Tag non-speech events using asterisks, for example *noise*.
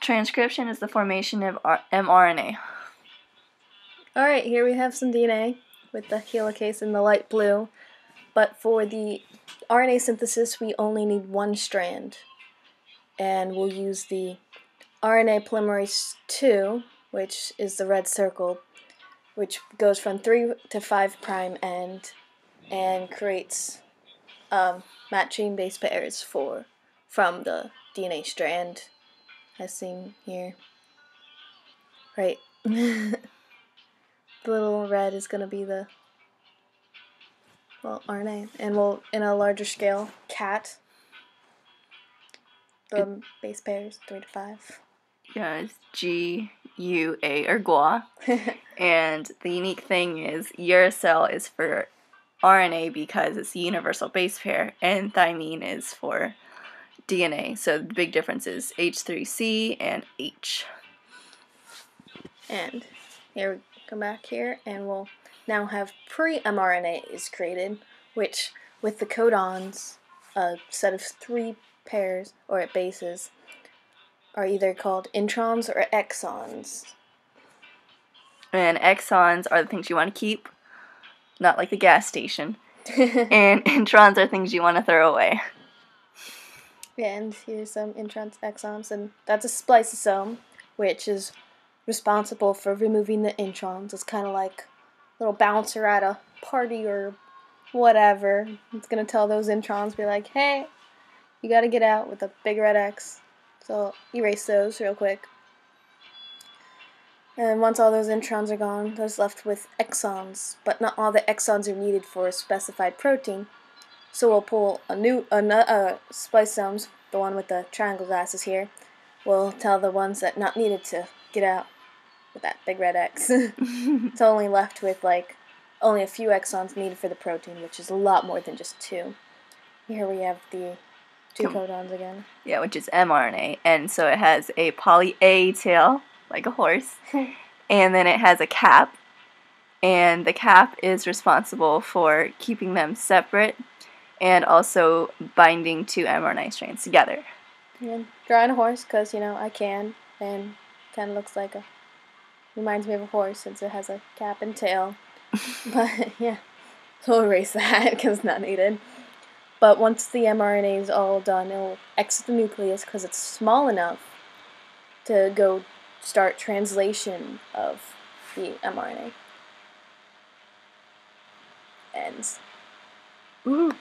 Transcription is the formation of mRNA. Alright, here we have some DNA with the helicase in the light blue. But for the RNA synthesis, we only need one strand. And we'll use the RNA polymerase 2, which is the red circle, which goes from 3 to 5 prime end and creates um, matching base pairs for from the DNA strand as seen here. Right. *laughs* the little red is going to be the well RNA, and we'll in a larger scale cat. The it, base pairs three to five. Yeah, it's G U A or GUA. *laughs* and the unique thing is uracil is for RNA because it's the universal base pair, and thymine is for DNA. So the big difference is H3C and H. And here we come back here, and we'll now have pre-mRNA is created, which with the codons, a set of three pairs or at bases, are either called introns or exons. And exons are the things you want to keep, not like the gas station. *laughs* and introns are things you want to throw away. Yeah, and here's some introns, exons, and that's a spliceosome, which is responsible for removing the introns. It's kind of like a little bouncer at a party or whatever. It's gonna tell those introns, be like, hey, you gotta get out with a big red X. So erase those real quick. And once all those introns are gone, there's left with exons, but not all the exons are needed for a specified protein. So we'll pull a new a, uh, spliceomes, the one with the triangle glasses here. We'll tell the ones that not needed to get out with that big red X. *laughs* *laughs* it's only left with like only a few exons needed for the protein, which is a lot more than just two. Here we have the two Com- codons again. Yeah, which is mRNA, and so it has a poly A tail like a horse, *laughs* and then it has a cap, and the cap is responsible for keeping them separate and also binding two mRNA strands together. And drawing a horse because, you know, I can, and kind of looks like a, reminds me of a horse since it has a cap and tail. *laughs* but, yeah, so we'll erase that because it's not needed. But once the mRNA is all done, it'll exit the nucleus because it's small enough to go start translation of the mRNA. Ends. Ooh.